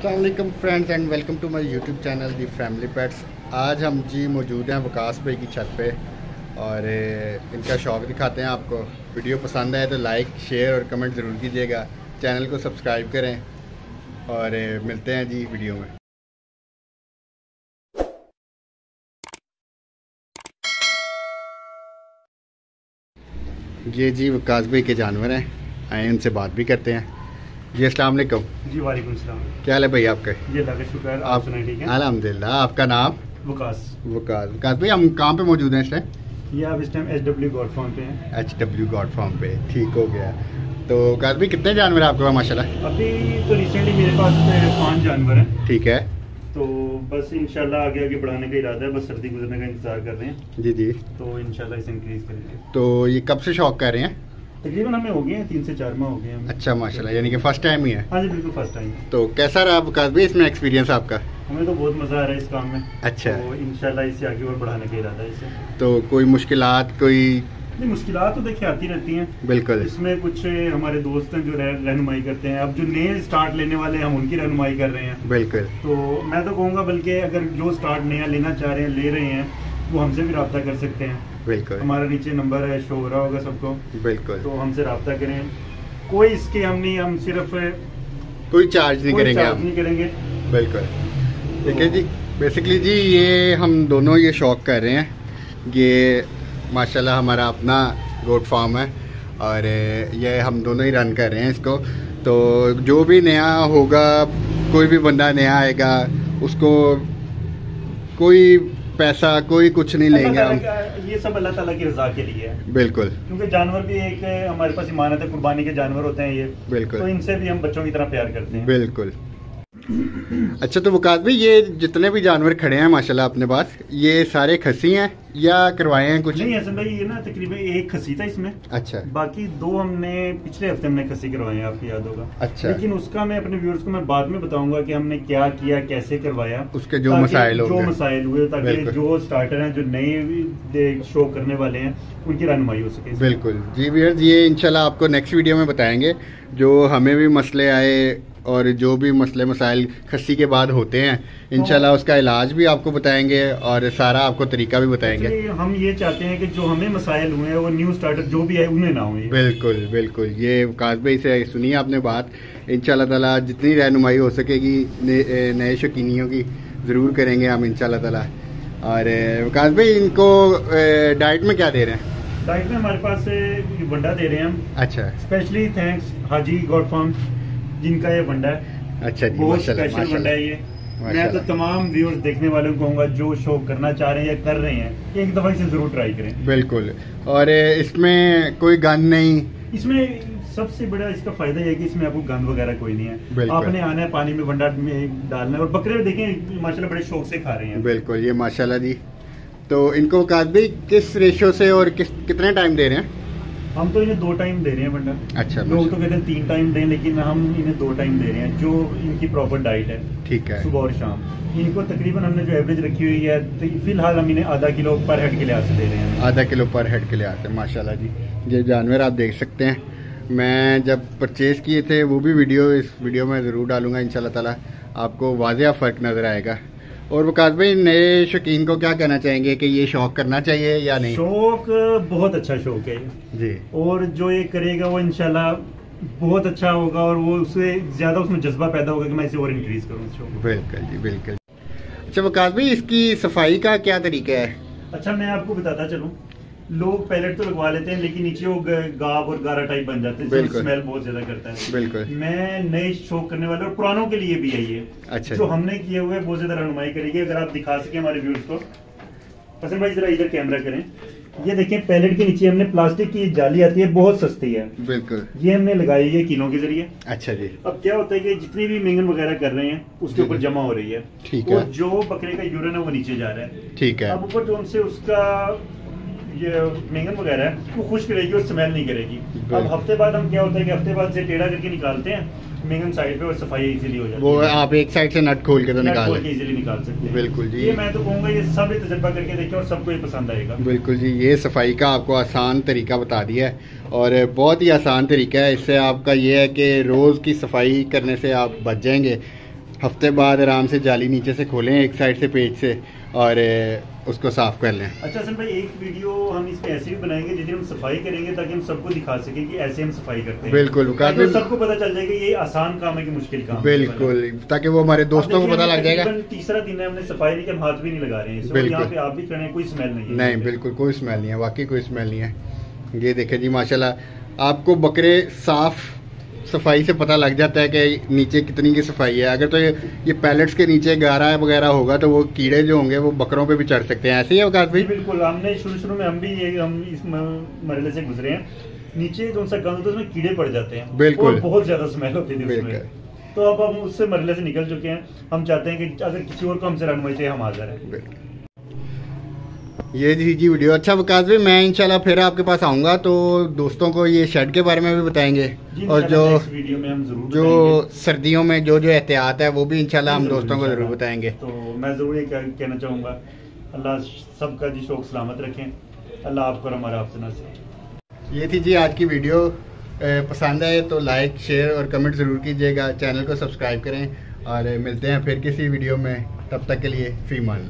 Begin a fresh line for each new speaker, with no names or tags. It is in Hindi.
Aslam friends and welcome to my YouTube channel the family pets. आज हम जी मौजूद हैं वकास भाई की छत पे और इनका शौक दिखाते हैं आपको। वीडियो पसंद आए तो लाइक शेयर और कमेंट ज़रूर कीजिएगा। चैनल को सब्सक्राइब करें और मिलते हैं जी वीडियो में। ये जी वकास भाई के जानवर हैं। आए उनसे बात भी करते हैं। जी अस्सलाम वालेकुम।
जी वालेकुम सलाम।
क्या हाल है भाई आपका?
जी अल्लाह का शुक्र आप सुनाए ठीक है?
अलहमदिल्ला आपका नाम?
विकास।
वकास। वकास भाई हम कहाँ पे मौजूद हैं इस टाइम
ये आप इस time H W goat farm पे हैं।
एच डब्ल्यू गॉड फार्म पे ठीक हो गया। तो वकास भाई कितने जानवर आपके पास माशाल्लाह?
अभी तो रिसेंटली मेरे पास अ, पाँच जानवर हैं।
ठीक है।
तो बस इंशाल्लाह आगे आगे बढ़ाने का इरादा है बस सर्दी गुजरने का इंतज़ार कर रहे हैं।
जी जी।
तो इंशाल्लाह इसे इंक्रीज करेंगे।
तो ये कब से शौक कर रहे हैं?
तकरीबन हमें हो गए हैं तीन से चार माह हो गए हैं
अच्छा माशाल्लाह यानी कि फ़र्स्ट टाइम ही है।
हाँ जी बिल्कुल फ़र्स्ट टाइम
तो कैसा रहा वकास भाई इसमें एक्सपीरियंस आपका?
हमें तो बहुत मज़ा आ रहा है इस काम में।
अच्छा।
तो इंशाल्लाह इसे आगे और बढ़ाने का इरादा है इसे।
तो कोई मुश्किलात कोई
नहीं मुश्किलात तो देखिए आती रहती हैं।
बिल्कुल।
इसमें कुछ हमारे दोस्त हैं जो रहनुमाई करते हैं। अब जो नए स्टार्ट लेने वाले हैं हम उनकी रहनुमाई कर रहे हैं।
बिल्कुल।
तो मैं तो कहूँगा बल्कि अगर जो स्टार्ट नया लेना चाह रहे हैं ले रहे हैं वो हमसे भी रब्ता कर सकते हैं।
बिल्कुल।
हमारा नीचे नंबर है शो हो रहा होगा सबको।
बिल्कुल।
तो हमसे रब्ता करें। कोई इसके हम नहीं हम सिर्फ़
कोई चार्ज नहीं
कोई
करेंगे
चार्ज नहीं करेंगे।
बिल्कुल। ठीक है जी। बेसिकली जी ये हम दोनों ये शौक कर रहे हैं। ये माशाल्लाह हमारा अपना गोट फार्म है। और ये हम दोनों ही रन कर रहे हैं इसको। तो जो भी नया होगा कोई भी बंदा नया आएगा उसको कोई पैसा कोई कुछ नहीं लेंगे हम।
ये सब अल्लाह ताला की रजा के लिए है।
बिल्कुल।
क्योंकि जानवर भी एक हमारे पास इमानत है कुर्बानी के जानवर होते हैं ये।
बिल्कुल।
तो इनसे भी हम बच्चों की तरह प्यार करते हैं।
बिल्कुल। अच्छा तो वकात भाई ये जितने भी जानवर खड़े हैं माशाल्लाह अपने पास ये सारे खसी हैं? या करवाए हैं कुछ?
नहीं हसन भाई ये ना तकरीबन एक खसी था इसमें।
अच्छा।
बाकी दो हमने पिछले हफ़्ते हमने खसी करवाए हैं आपको याद होगा
अच्छा।
लेकिन उसका मैं अपने व्यूअर्स को मैं बाद में बताऊँगा कि हमने क्या किया कैसे करवाया।
उसके जो मसाइल
जो मसाइल हुए ताकि जो स्टार्टर हैं जो नए शो करने वाले हैं उनकी रहनुमाई हो सके।
बिल्कुल। जी भैया ये इंशाल्लाह आपको नेक्स्ट वीडियो में बताएँगे जो हमें भी मसले आए और जो भी मसले मसाइल खस्सी के बाद होते हैं इंशाल्लाह उसका इलाज भी आपको बताएँगे और सारा आपको तरीका भी बताएँगे।
Actually, हम ये चाहते हैं कि जो हमें मसाइल हुए हैं वो न्यू स्टार्टर जो भी है उन्हें ना हुए।
बिल्कुल बिल्कुल। ये वकास भाई से सुनिए आपने बात। इन ताला जितनी रहनुमाई हो सकेगी नए शौकीनियों की ज़रूर करेंगे हम इंशाल्लाह ताला। और विकास भाई इनको डाइट में क्या दे रहे हैं?
डाइट में हमारे पास वंडा दे रहे हैं हम।
अच्छा।
Specially thanks Haji goat farm जिनका ये वंडा है।
अच्छा जी
बहुत स्पेशल वंडा है ये। मैं तो तमाम व्यूअर्स देखने वालों को कहूँगा जो शो करना चाह रहे हैं या कर रहे हैं एक दफ़ा इसे ज़रूर ट्राई करें।
बिल्कुल। और इसमें कोई गन नहीं।
इसमें सबसे बड़ा इसका फ़ायदा यह है कि इसमें आपको गंद वगैरह कोई नहीं है। आपने आना है पानी में वंडा में डालना है और बकरे देखें माशाल्लाह बड़े शौक से खा रहे हैं।
बिल्कुल ये माशाल्लाह जी। तो इनको भाई किस रेशो से और किस कितने टाइम दे रहे हैं?
हम तो इन्हें दो टाइम दे रहे हैं वंडा
अच्छा
लोग तो कहते हैं तीन टाइम दें लेकिन हम इन्हें दो टाइम दे रहे हैं जो इनकी प्रॉपर डाइट है।
ठीक है।
सुबह और शाम। इनको तकरीबन हमने जो एवरेज रखी हुई है तो फ़िलहाल हम इन्हें आधा किलो पर हेड के लिहाज से दे रहे हैं।
आधा किलो पर हेड के आते हैं माशाल्लाह जी। ये जानवर आप देख सकते हैं। मैं जब परचेज़ किए थे वो भी वीडियो इस वीडियो में ज़रूर डालूँगा इंशाल्लाह ताला। आपको वाजिया फ़र्क नज़र आएगा। और वकास भाई नए शौकीन को क्या कहना चाहेंगे कि ये शौक करना चाहिए या नहीं?
शौक बहुत अच्छा शौक है।
जी।
और जो ये करेगा वो इनशाला बहुत अच्छा होगा और वो उससे ज़्यादा उसमें जज्बा पैदा होगा कि मैं इसे और इंक्रीज करूँ
बिल्कुल जी बिल्कुल। अच्छा वकास भाई इसकी सफ़ाई का क्या तरीका है?
अच्छा मैं आपको बताता चलूँ। लोग पैलेट तो लगवा लेते हैं लेकिन नीचे वो गाब और गारा टाइप बन जाते हैं। स्मेल बहुत ज़्यादा करता है।
बिल्कुल।
मैं नए शौक करने वाले और पुरानों के लिए भी है ये।
अच्छा।
जो हमने किए हुए बहुत ज़्यादा रहनुमाई करेगी। अगर आप दिखा सके हमारे व्यूज़ को। पसंद भाई जरा इधर कैमरा करें। ये देखें पैलेट के नीचे हमने प्लास्टिक की जाली आती है बहुत सस्ती है।
बिल्कुल।
ये हमने लगाई है किलो के ज़रिए।
अच्छा जी।
अब क्या होता है कि जितनी भी मेंगन वगैरह कर रहे हैं उसके ऊपर जमा हो रही है।
ठीक
और
है।
जो बकरे का यूरिन है वो नीचे जा रहा है।
ठीक है।
अब ऊपर जो हमसे उसका ये मेंगन वगैरह है वो खुश्क रहेगी और स्मेल नहीं करेगी। अब हफ़्ते बाद हम क्या होता है कि हफ़्ते बाद से टेढ़ा करके निकालते हैं मेंगन साइड पे और सफ़ाई इजीली हो जाती है।
वो आप एक साइड से नट खोल के तो निकाल
खोल के इजीली निकाल सकते हैं।
बिल्कुल जी।
ये मैं तो कहूँगा ये सब तजर्बा करके देखें और सबको ये पसंद आएगा।
बिल्कुल जी ये सफ़ाई का आपको आसान तरीका बता दिया है और बहुत ही आसान तरीका है। इससे आपका ये है कि रोज़ की सफ़ाई करने से आप बच जाएँगे। हफ़्ते बाद आराम से जाली नीचे से खोलें एक साइड से पेज से और उसको साफ़ कर लें।
अच्छा सर भाई एक वीडियो हम इसमें ऐसे भी बनाएँगे जिस हम सफ़ाई करेंगे ताकि हम सबको दिखा सके कि ऐसे हम सफ़ाई करते हैं।
बिल्कुल
ताकि सबको पता चल जाएगा ये आसान काम है कि मुश्किल काम
बिल्कुल ताकि वो हमारे दोस्तों को पता लग जाएगा।
तीसरा दिन है हमने सफ़ाई नहीं हम हाथ भी नहीं लगा रहे हैं। बिल्कुल। पे आप भी करें कोई स्मेल नहीं
नहीं बिल्कुल कोई स्मेल नहीं है वाकई कोई स्मेल नहीं है। ये देखे जी माशाला आपको बकरे साफ़ सफ़ाई से पता लग जाता है कि नीचे कितनी की सफ़ाई है। अगर तो ये, ये पैलेट्स के नीचे गारा वगैरह होगा तो वो कीड़े जो होंगे वो बकरों पे भी चढ़ सकते हैं। ऐसे ही अवकाश भाई?
बिल्कुल। हमने शुरू शुरू में हम भी ये हम इस मरले से गुजरे हैं। नीचे जो सा गंद होता है उसमें कीड़े पड़ जाते हैं।
बिल्कुल।
बहुत ज़्यादा स्मेल होती थी तो अब हम उससे मरले से निकल चुके हैं। हम चाहते हैं कि अगर किसी और को हमसे रहनुमाई हम हाजिर हैं।
ये जी जी वीडियो अच्छा विकास भाई मैं इंशाल्लाह फिर आपके पास आऊँगा तो दोस्तों को ये शेड के बारे में भी बताएँगे।
और जो वीडियो में हम ज़रूर
जो सर्दियों में जो जो एहतियात है वो भी इंशाल्लाह हम दोस्तों को ज़रूर बताएँगे।
तो मैं ज़रूर ये कहना चाहूँगा अल्लाह सबका जी शौक सलामत रखें। अल्लाह आपको हमारा आपसे से
ये थी जी आज की वीडियो। पसंद आए तो लाइक शेयर और कमेंट ज़रूर कीजिएगा। चैनल को सब्सक्राइब करें और मिलते हैं फिर किसी वीडियो में। तब तक के लिए फ़ी मान